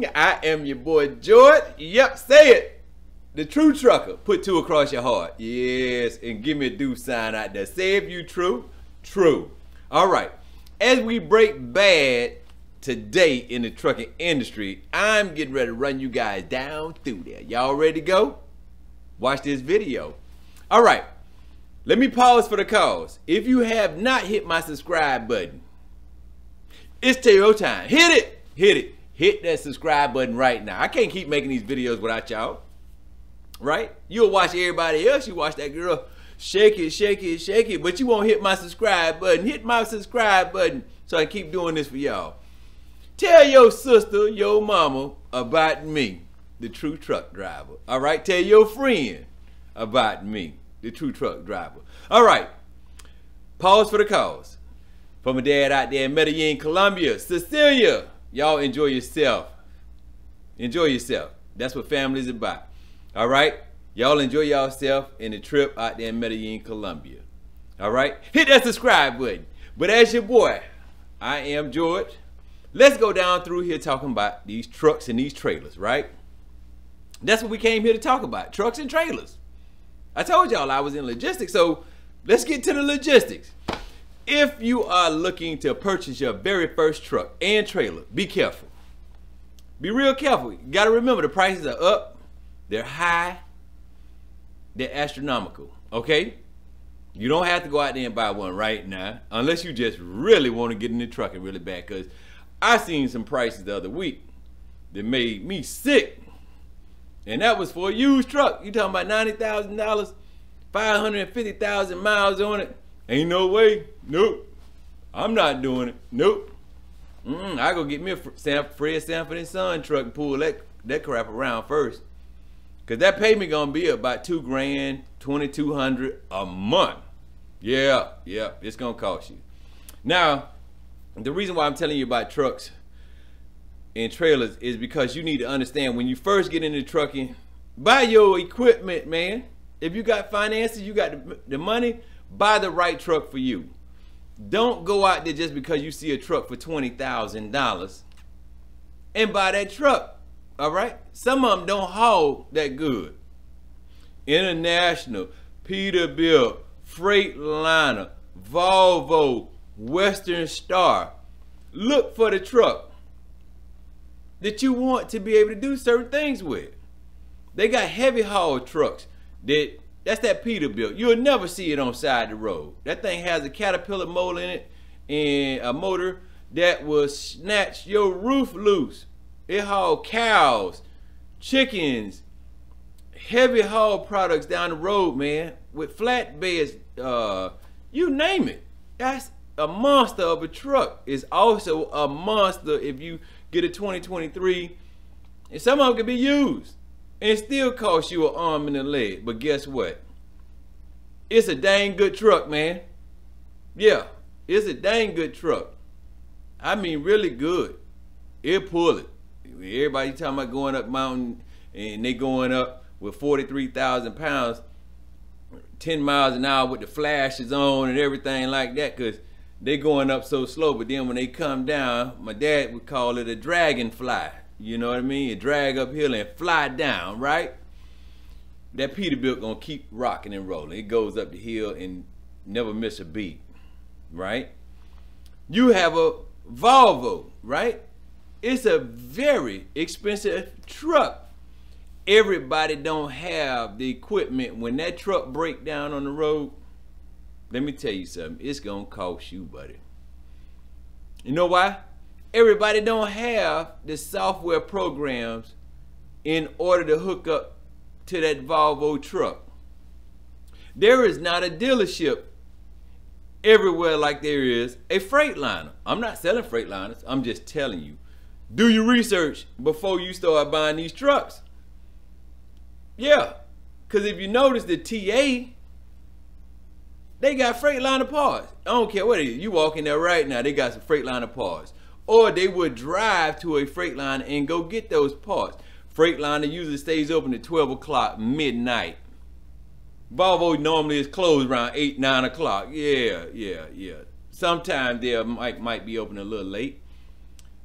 morning. I am your boy George. Yep, say it. The true trucker. Put two across your heart. Yes, and give me a do sign out there. Say if you true, true. All right. As we break bad today in the trucking industry, I'm getting ready to run you guys down through there. Y'all ready to go? Watch this video. All right. Let me pause for the cause. If you have not hit my subscribe button, it's your time. Hit it. Hit it. Hit that subscribe button right now. I can't keep making these videos without y'all. Right? You'll watch everybody else. You watch that girl shake it, shake it, shake it, but you won't hit my subscribe button. Hit my subscribe button so I keep doing this for y'all. Tell your sister, your mama about me, the true truck driver. All right? Tell your friend about me, the true truck driver. All right. Pause for the cause. From a dad out there in Medellin, Colombia, Cecilia, y'all enjoy yourself. Enjoy yourself. That's what family's about. All right? Y'all enjoy yourself in the trip out there in Medellin, Colombia. All right? Hit that subscribe button. But as your boy, I am George. Let's go down through here talking about these trucks and these trailers, right? That's what we came here to talk about, trucks and trailers. I told y'all I was in logistics, so let's get to the logistics. If you are looking to purchase your very first truck and trailer, be careful. Be real careful. You gotta remember the prices are up, they're high, they're astronomical, okay? You don't have to go out there and buy one right now, unless you just really want to get in the trucking really bad, because I seen some prices the other week that made me sick. And that was for a used truck. You talking about $90,000, 550,000 miles on it. Ain't no way. Nope. I'm not doing it. Nope. Mm, I go get me a Fred Sanford and Son truck and pull that, that crap around first. Cause that payment gonna be about two grand, 2200 a month. Yeah, yeah, it's gonna cost you. Now, the reason why I'm telling you about trucks and trailers is because you need to understand when you first get into trucking, buy your equipment, man. If you got finances, you got the, the money, buy the right truck for you. Don't go out there just because you see a truck for $20,000 and buy that truck. All right? Some of them don't haul that good. International, Peterbilt, Freightliner, Volvo, Western Star. Look for the truck that you want to be able to do certain things with. They got heavy haul trucks that that's that Peterbilt. You'll never see it on side of the road. That thing has a caterpillar motor in it and a motor that will snatch your roof loose. It haul cows, chickens, heavy haul products down the road, man, with flatbeds, uh, you name it. That's a monster of a truck. It's also a monster if you get a 2023. And some of them can be used. And it still cost you an arm and a leg. But guess what? It's a dang good truck, man. Yeah, it's a dang good truck. I mean, really good. It pull it. Everybody talking about going up mountain and they going up with 43,000 pounds, 10 miles an hour with the flashes on and everything like that because they going up so slow. But then when they come down, my dad would call it a dragonfly. You know what I mean? A drag uphill and fly down, right? That Peterbilt gonna keep rocking and rolling. It goes up the hill and never miss a beat, right? You have a Volvo, right? It's a very expensive truck. Everybody don't have the equipment. When that truck break down on the road, let me tell you something. It's gonna cost you, buddy. You know why? Everybody don't have the software programs in order to hook up to that Volvo truck. There is not a dealership everywhere like there is a Freightliner. I'm not selling Freightliners. I'm just telling you. Do your research before you start buying these trucks. Yeah, because if you notice the TA, they got Freightliner parts. I don't care what it is. You walk in there right now, they got some Freightliner parts. Or they would drive to a freight line and go get those parts. Freight Freightliner usually stays open at 12 o'clock midnight. Volvo normally is closed around 8, 9 o'clock. Yeah, yeah, yeah. Sometimes they might, might be open a little late.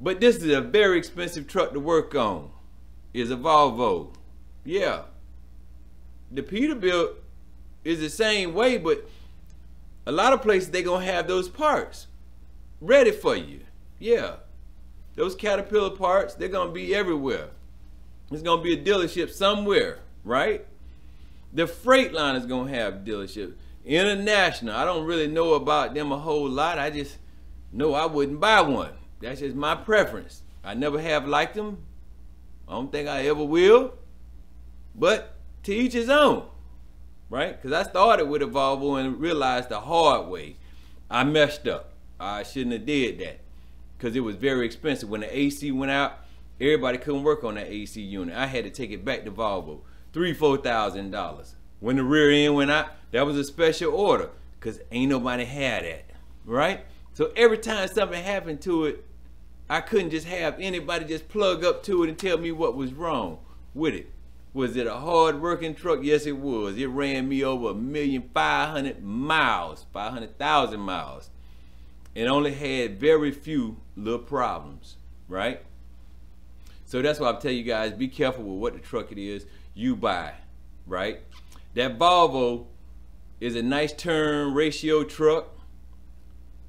But this is a very expensive truck to work on. Is a Volvo. Yeah. The Peterbilt is the same way, but a lot of places they gonna have those parts ready for you. Yeah. Those Caterpillar parts, they're gonna be everywhere. There's gonna be a dealership somewhere, right? The Freightliner is gonna have dealerships. International, I don't really know about them a whole lot. I just know I wouldn't buy one. That's just my preference. I never have liked them. I don't think I ever will. But to each his own, right? Because I started with a Volvo and realized the hard way I messed up. I shouldn't have did that because it was very expensive. When the AC went out, everybody couldn't work on that AC unit. I had to take it back to Volvo, three, four thousand dollars. When the rear end went out, that was a special order because ain't nobody had that, right? So every time something happened to it, I couldn't just have anybody just plug up to it and tell me what was wrong with it. Was it a hard working truck? Yes, it was. It ran me over a million five hundred miles, 500,000 miles, and only had very few little problems, right? So that's why I tell you guys, be careful with what the truck it is you buy, right? That Volvo is a nice turn ratio truck.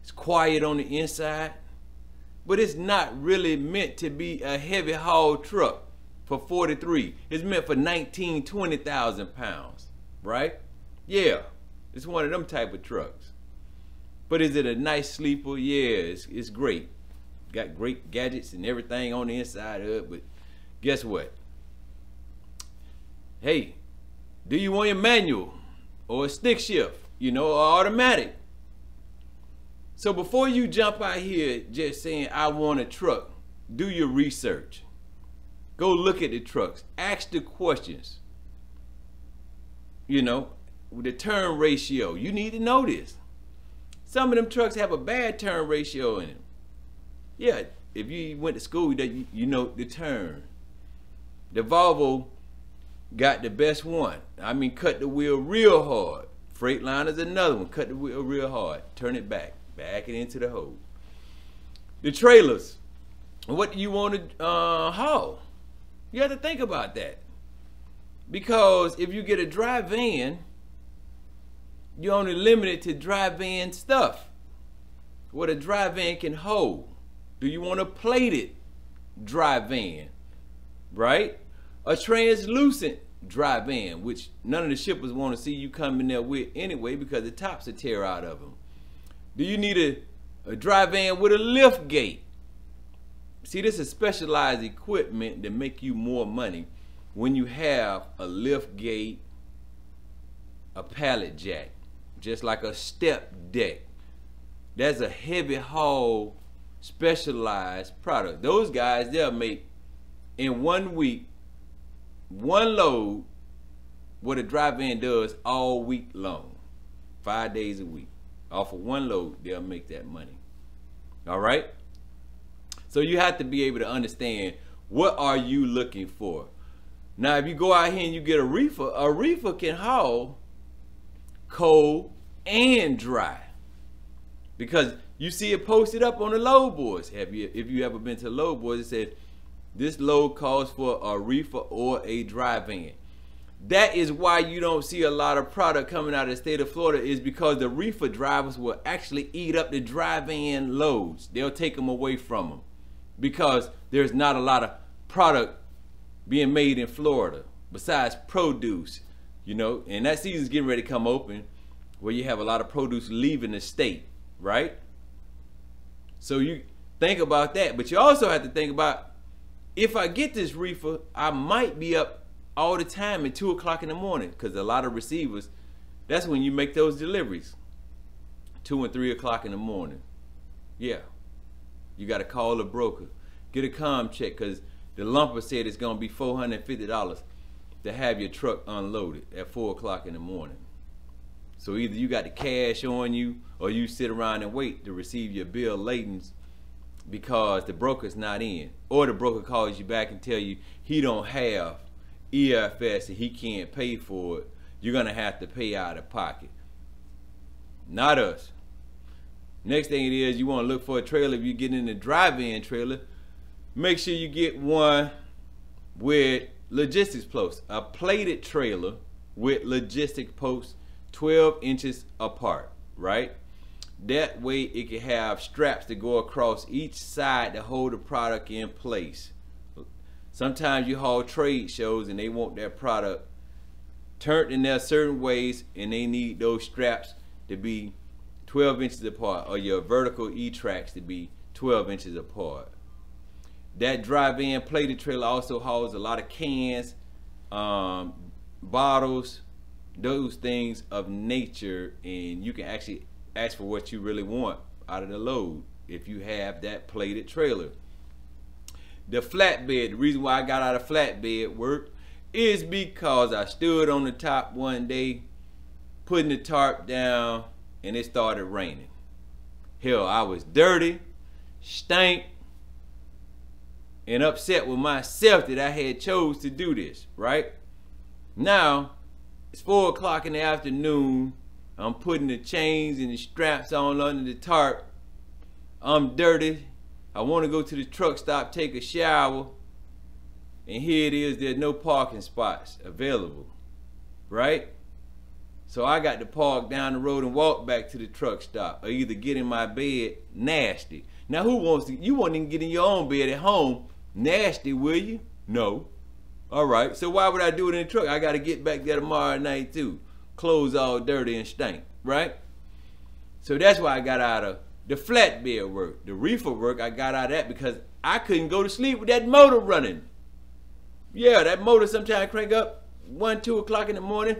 It's quiet on the inside, but it's not really meant to be a heavy haul truck for 43. It's meant for 19, 20,000 pounds, right? Yeah, it's one of them type of trucks. But is it a nice sleeper? Yeah, it's, it's great. Got great gadgets and everything on the inside of it, but guess what? Hey, do you want a manual or a stick shift, you know, or automatic? So before you jump out here just saying, I want a truck, do your research. Go look at the trucks. Ask the questions. You know, the turn ratio. You need to know this. Some of them trucks have a bad turn ratio in them. Yeah, if you went to school, you, you know the turn. The Volvo got the best one. I mean, cut the wheel real hard. Freightliner's another one. Cut the wheel real hard. Turn it back. Back it into the hole. The trailers. What do you want to uh, haul? You have to think about that. Because if you get a dry van, you're only limited to dry van stuff. What a dry van can hold. Do you want a plated dry van? Right? A translucent dry van, which none of the shippers want to see you come in there with anyway because the tops are tear out of them. Do you need a, a dry van with a lift gate? See, this is specialized equipment that make you more money when you have a lift gate, a pallet jack, just like a step deck. That's a heavy haul specialized product. Those guys, they'll make in one week, one load, what a dry van does all week long, five days a week. Off of one load, they'll make that money. All right? So you have to be able to understand what are you looking for. Now, if you go out here and you get a reefer, a reefer can haul cold and dry. Because you see it posted up on the load boards. Have you if you ever been to load boards, it said this load calls for a reefer or a dry van. That is why you don't see a lot of product coming out of the state of Florida is because the reefer drivers will actually eat up the dry van loads. They'll take them away from them because there's not a lot of product being made in Florida besides produce, you know, and that season's getting ready to come open where you have a lot of produce leaving the state, right? So you think about that, but you also have to think about if I get this reefer, I might be up all the time at two o'clock in the morning because a lot of receivers, that's when you make those deliveries, two and three o'clock in the morning. Yeah. You got to call a broker, get a Comchek because the lumper said it's going to be $450 to have your truck unloaded at 4 o'clock in the morning. So either you got the cash on you or you sit around and wait to receive your bill laden because the broker's not in. Or the broker calls you back and tell you he don't have EFS and he can't pay for it. You're going to have to pay out of pocket. Not us. Next thing it is, you want to look for a trailer. If you get in the dry van trailer, make sure you get one with logistics posts, a plated trailer with logistic posts 12 inches apart, right? That way it can have straps that go across each side to hold the product in place. Sometimes you haul trade shows and they want that product turned in there certain ways and they need those straps to be 12 inches apart or your vertical E-tracks to be 12 inches apart. That dry van plated trailer also hauls a lot of cans, um, bottles, those things of nature and you can actually ask for what you really want out of the load if you have that plated trailer. The flatbed, the reason why I got out of flatbed work is because I stood on the top one day putting the tarp down and it started raining. Hell, I was dirty, stank, and upset with myself that I had chose to do this, right? Now, it's four o'clock in the afternoon. I'm putting the chains and the straps on under the tarp. I'm dirty. I want to go to the truck stop, take a shower. And here it is, there's no parking spots available. Right? So I got to park down the road and walk back to the truck stop or either get in my bed nasty. Now who wants to, you won't even get in your own bed at home nasty, will you? No. All right, so why would I do it in the truck? I got to get back there tomorrow night too. Clothes all dirty and stank, right? So that's why I got out of the flatbed work. The reefer work, I got out of that because I couldn't go to sleep with that motor running. Yeah, that motor sometimes crank up one, two o'clock in the morning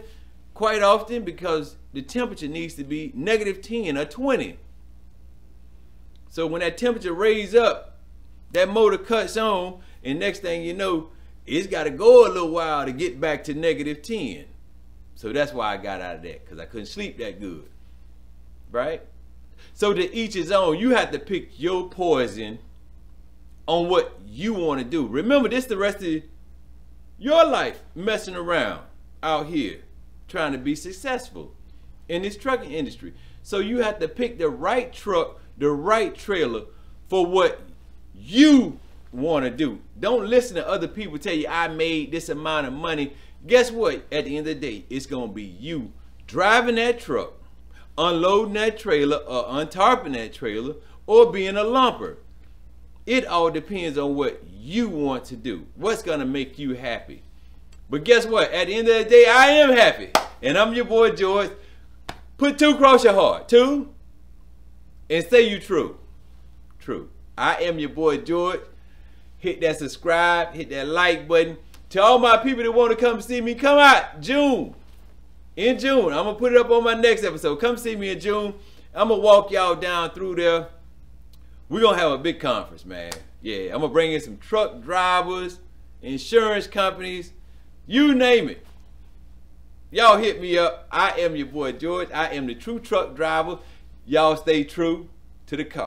quite often because the temperature needs to be negative 10 or 20. So when that temperature raise up, that motor cuts on and next thing you know, it's got to go a little while to get back to negative 10. So that's why I got out of that because I couldn't sleep that good. Right? So to each his own, you have to pick your poison on what you want to do. Remember, this the rest of your life messing around out here trying to be successful in this trucking industry. So you have to pick the right truck, the right trailer for what you want to do. Don't listen to other people tell you I made this amount of money. Guess what? At the end of the day, it's going to be you driving that truck, unloading that trailer or untarping that trailer or being a lumper. It all depends on what you want to do. What's going to make you happy. But guess what? At the end of the day, I am happy. And I'm your boy George. Put two across your heart. Two. And say you true. True. I am your boy George hit that subscribe, hit that like button. To all my people that want to come see me, come out June. In June, I'm gonna put it up on my next episode. Come see me in June. I'm gonna walk y'all down through there. We're gonna have a big conference, man. Yeah, I'm gonna bring in some truck drivers, insurance companies, you name it. Y'all hit me up. I am your boy George. I am the true truck driver. Y'all stay true to the car.